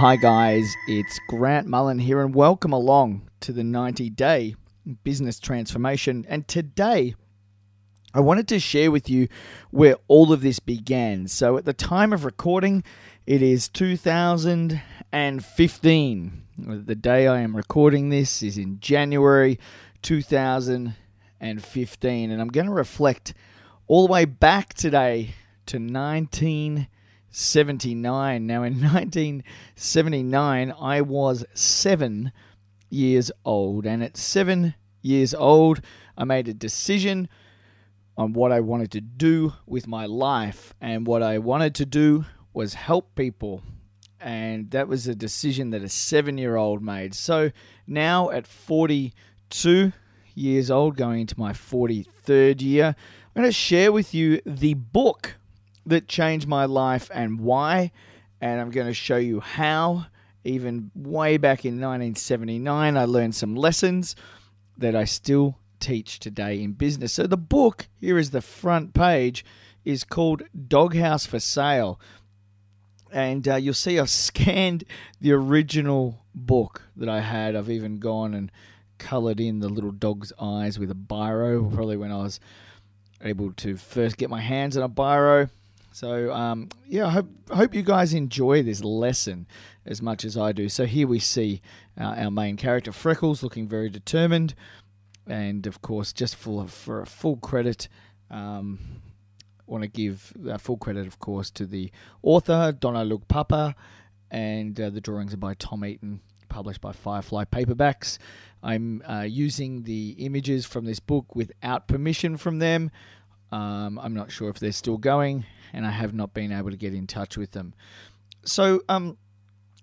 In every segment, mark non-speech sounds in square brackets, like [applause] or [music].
Hi, guys, it's Grant Mullen here, and welcome along to the 90 day business transformation. And today, I wanted to share with you where all of this began. So, at the time of recording, it is 2015. The day I am recording this is in January 2015, and I'm going to reflect all the way back today to 1979. Now, in [laughs] 1979, I was seven years old, and at seven years old, I made a decision on what I wanted to do with my life, and what I wanted to do was help people. And that was a decision that a seven year old made. So now at 42 years old, going into my 43rd year, I'm going to share with you the book that changed my life and why. And I'm going to show you how, even way back in 1979, I learned some lessons that I still teach today in business. So the book, here is the front page, is called Doghouse for Sale. And uh, you'll see I've [laughs] scanned the original book that I had. I've even gone and coloured in the little dog's eyes with a biro, probably when I was able to first get my hands on a biro. So um, yeah, I hope hope you guys enjoy this lesson as much as I do. So here we see uh, our main character Freckles looking very determined, and of course, just for for a full credit, um, want to give uh, full credit, of course, to the author Donna Lugg Pape, and uh, the drawings are by Tom Eaton, published by Firefly Paperbacks. I'm uh, using the images from this book without permission from them. Um, I'm not sure if they're still going, and I have not been able to get in touch with them. So, um,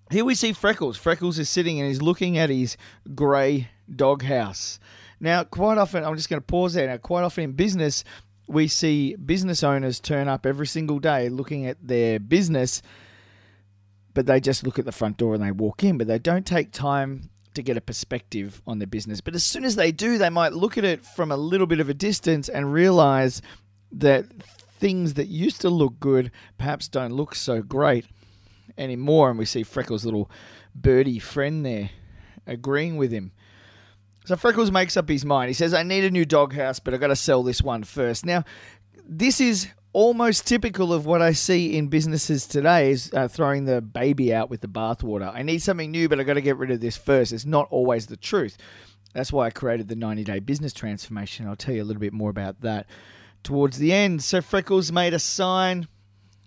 here we see Freckles. Freckles is sitting and he's looking at his grey doghouse. Now, quite often, I'm just going to pause there. Now, quite often in business, we see business owners turn up every single day looking at their business, but they just look at the front door and they walk in, but they don't take time to get a perspective on their business. But as soon as they do, they might look at it from a little bit of a distance and realize that things that used to look good perhaps don't look so great anymore. And we see Freckles' little birdie friend there agreeing with him. So Freckles makes up his mind. He says, I need a new doghouse, but I've got to sell this one first. Now, this is almost typical of what I see in businesses today is uh, throwing the baby out with the bathwater. I need something new, but I got to get rid of this first. It's not always the truth. That's why I created the 90 day business transformation. I'll tell you a little bit more about that towards the end. So Freckles made a sign,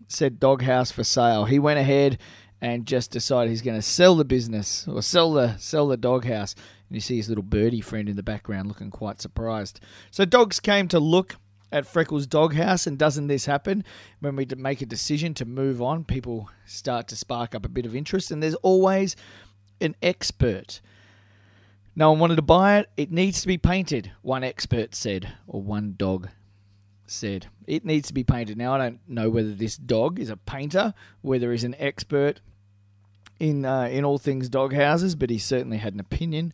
said doghouse for sale. He went ahead and just decided he's going to sell the business or sell the sell the doghouse. And you see his little birdie friend in the background looking quite surprised. So dogs came to look at Freckles' doghouse, and doesn't this happen when we make a decision to move on? People start to spark up a bit of interest, and there's always an expert. No one wanted to buy it. It needs to be painted, one expert said, or one dog said. It needs to be painted. Now, I don't know whether this dog is a painter, whether he's an expert in uh, in all things dog houses, but he certainly had an opinion.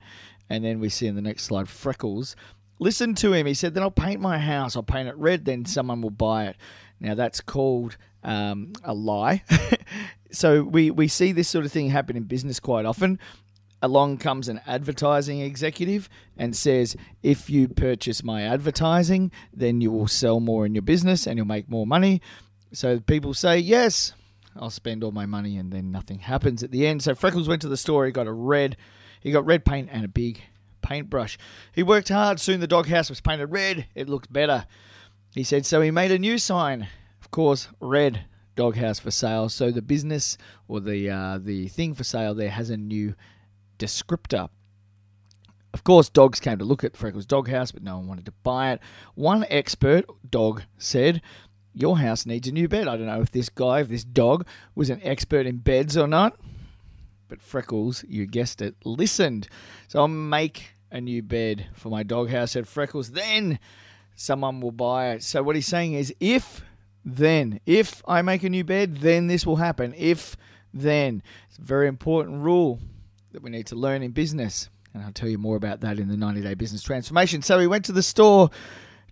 And then we see in the next slide Freckles Listen to him. He said, Then I'll paint my house. I'll paint it red, then someone will buy it. Now, that's called um, a lie. [laughs] so, we, we see this sort of thing happen in business quite often. Along comes an advertising executive and says, If you purchase my advertising, then you will sell more in your business and you'll make more money. So, people say, Yes, I'll spend all my money, and then nothing happens at the end. So, Freckles went to the store. He got a red, he got red paint and a big paintbrush. He worked hard. Soon the doghouse was painted red. It looked better. He said so. He made a new sign. Of course, red doghouse for sale. So the business or the uh, the thing for sale there has a new descriptor. Of course, dogs came to look at Freckles' doghouse, but no one wanted to buy it. One expert dog said, Your house needs a new bed. I don't know if this guy, if this dog, was an expert in beds or not. But Freckles, you guessed it, listened. So I'll make a new bed for my doghouse at Freckles, then someone will buy it. So what he's saying is if then, if I make a new bed, then this will happen. If then. It's a very important rule that we need to learn in business. And I'll tell you more about that in the 90 day business transformation. So he went to the store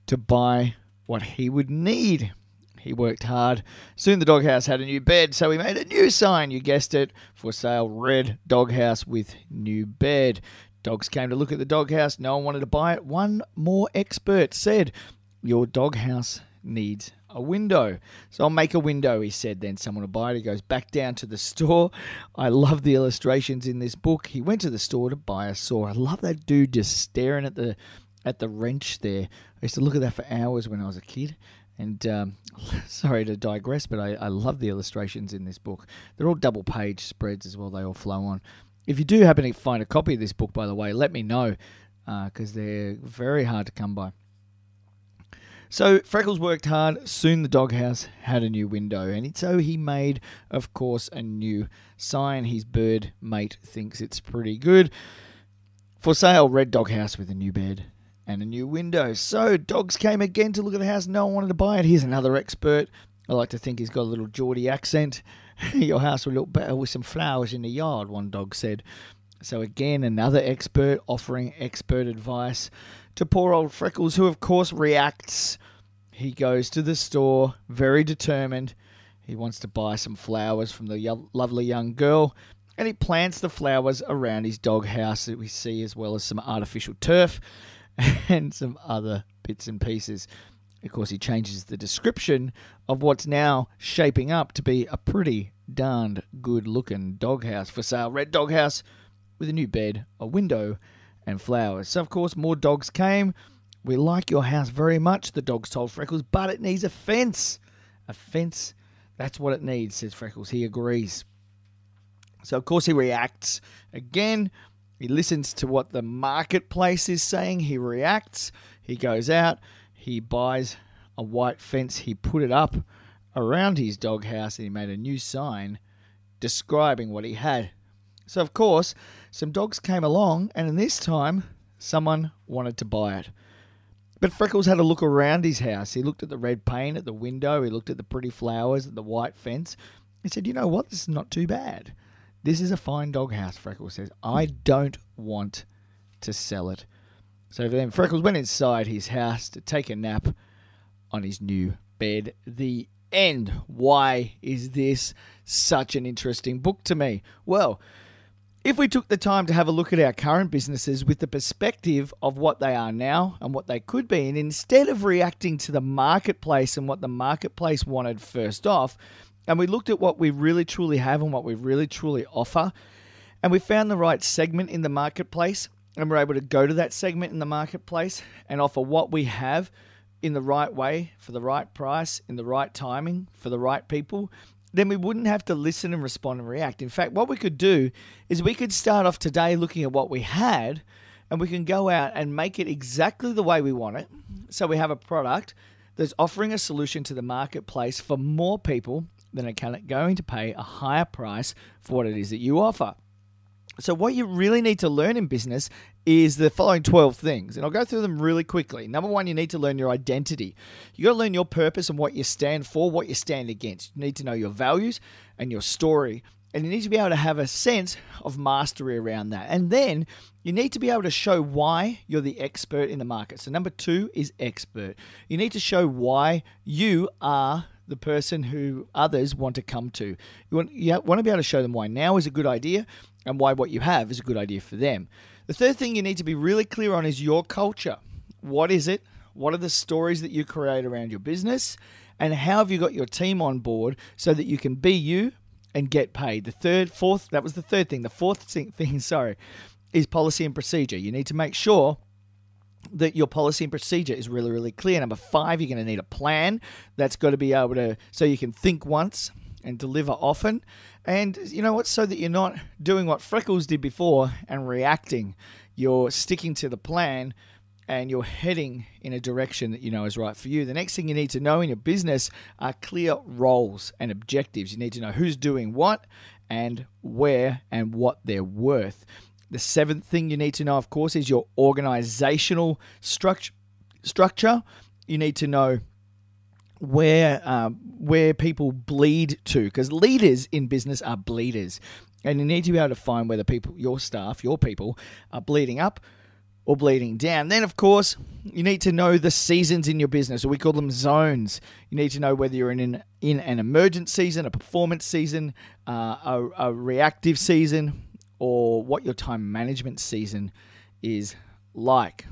to buy what he would need. He worked hard. Soon the doghouse had a new bed, so he made a new sign. You guessed it. For sale, red doghouse with new bed. Dogs came to look at the doghouse. No one wanted to buy it. One more expert said, Your doghouse needs a window. So I'll make a window, he said. Then someone will buy it. He goes back down to the [laughs] store. I love the illustrations in this book. He went to the store to buy a saw. I love that dude just staring at the at the wrench there. I used to look at that for hours when I was a kid. And um, [laughs] sorry to digress, but I, I love the illustrations in this book. They're all double page spreads as well, they all flow on. If you do happen to find a copy of this book, by the way, let me know because uh, they're very hard to come by. So Freckles worked hard. Soon the doghouse had a new window, and so he made, of course, a new sign. His bird mate thinks it's pretty good. For sale, red doghouse with a new bed and a new window. So dogs came again to look at the house. No one wanted to buy it. Here's another expert. I like to think he's got a little Geordie accent. [laughs] Your house will look better with some flowers in the yard, one dog said. So, again, another expert offering expert advice to poor old Freckles, who, of course, reacts. He goes to the store, very determined. He wants to buy some flowers from the lovely young girl, and he plants the flowers around his doghouse that we see, as well as some artificial turf [laughs] and some other bits and pieces. Of course, he changes the description of what's now shaping up to be a pretty darned good looking doghouse for sale. Red doghouse with a new bed, a window, and flowers. So, of course, more dogs came. We like your house very much, the dogs told Freckles, but it needs a fence. A fence, that's what it needs, says Freckles. He agrees. So, of course, he reacts again. He listens to what the marketplace is saying. He reacts. He goes out. He buys a white fence. He put it up around his doghouse and he made a new sign describing what he had. So, of course, some dogs came along, and in this time, someone wanted to buy it. But Freckles had a look around his house. He looked at the red paint at the window, he looked at the pretty flowers, at the white fence. He said, You know what? This is not too bad. This is a fine doghouse, Freckles says. I don't want to sell it. So then Freckles went inside his house to take a nap on his new bed. The end. Why is this such an interesting book to me? Well, if we took the time to have a look at our current businesses with the perspective of what they are now and what they could be, and instead of reacting to the marketplace and what the marketplace wanted first off, and we looked at what we really truly have and what we really truly offer, and we found the right segment in the marketplace and we're able to go to that segment in the marketplace and offer what we have in the right way, for the right price, in the right timing, for the right people, then we wouldn't have to listen and respond and react. In fact, what we could do is we could start off today looking at what we had and we can go out and make it exactly the way we want it. So we have a product that's offering a solution to the marketplace for more people than are going to pay a higher price for what it is that you offer. So, what you really need to learn in business is the following 12 things, and I'll go through them really quickly. Number one, you need to learn your identity. You got to learn your purpose and what you stand for, what you stand against. You need to know your values and your story, and you need to be able to have a sense of mastery around that. And then you need to be able to show why you're the expert in the market. So, number two is expert. You need to show why you are the person who others want to come to. You want, you want to be able to show them why now is a good idea and why what you have is a good idea for them. The third thing you need to be really clear on is your culture. What is it? What are the stories that you create around your business? And how have you got your team on board so that you can be you and get paid? The third, fourth, that was the third thing. The fourth thing, [laughs] sorry, is policy and procedure. You need to make sure that your policy and procedure is really, really clear. Number five, you're going to need a plan that's got to be able to, so you can think once and deliver often. And you know what? So that you're not doing what Freckles did before and reacting. You're sticking to the plan and you're heading in a direction that you know is right for you. The next thing you need to know in your business are clear roles and objectives. You need to know who's doing what and where and what they're worth. The seventh thing you need to know, of course, is your organizational structure. Structure. You need to know where um, where people bleed to because leaders in business are bleeders and you need to be able to find whether people your staff your people are bleeding up or bleeding down. Then, of course, you need to know the seasons in your business, or we call them zones. You need to know whether you're in an, in an emergent season, a performance season, uh, a, a reactive season, or what your time management season is like.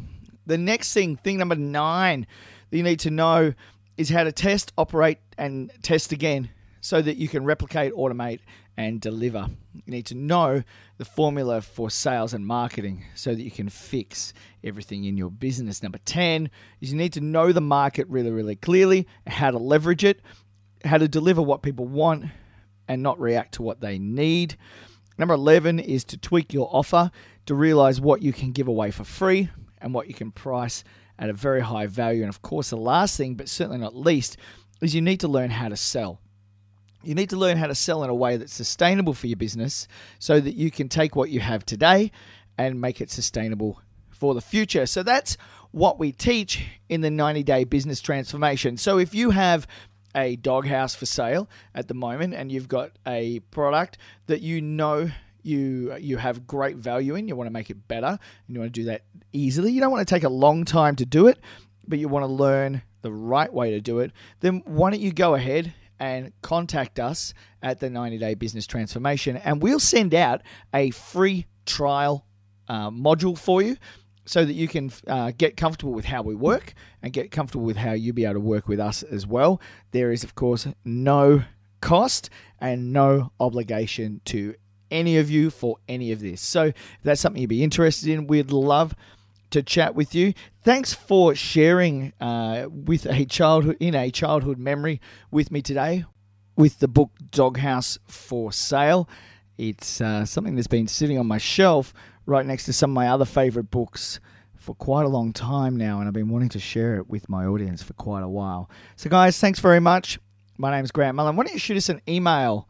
The next thing, thing number nine that you need to know is how to test, operate, and test again so that you can replicate, automate, and deliver. You need to know the formula for sales and marketing so that you can fix everything in your business. Number 10 is you need to know the market really, really clearly, how to leverage it, how to deliver what people want, and not react to what they need. Number 11 is to tweak your offer to realize what you can give away for free and what you can price at a very high value. And of course, the last thing, but certainly not least, is you need to learn how to sell. You need to learn how to sell in a way that's sustainable for your business so that you can take what you have today and make it sustainable for the future. So that's what we teach in the 90 day business transformation. So if you have a doghouse for sale at the moment and you've got a product that you know you you have great value in, you want to make it better and you want to do that easily. You don't want to take a long time to do it, but you want to learn the right way to do it. Then why don't you go ahead and contact us at the 90 Day Business Transformation, and we'll send out a free trial uh, module for you so that you can uh, get comfortable with how we work and get comfortable with how you'll be able to work with us as well. There is, of course, no cost and no obligation to any of you for any of this. So, if that's something you'd be interested in, we'd love to chat with you. Thanks for sharing uh, with a childhood in a childhood memory with me today with the book Doghouse for Sale. It's uh, something that's been sitting on my shelf right next to some of my other favorite books for quite a long time now, and I've been wanting to share it with my audience for quite a while. So, guys, thanks very much. My name is Grant Mullen. Why don't you shoot us an email?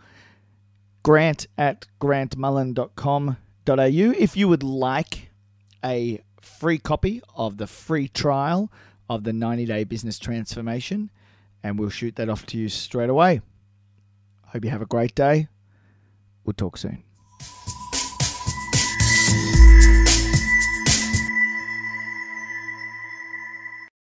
Grant at grantmullen.com.au if you would like a free copy of the free trial of the 90 day business transformation, and we'll shoot that off to you straight away. Hope you have a great day. We'll talk soon.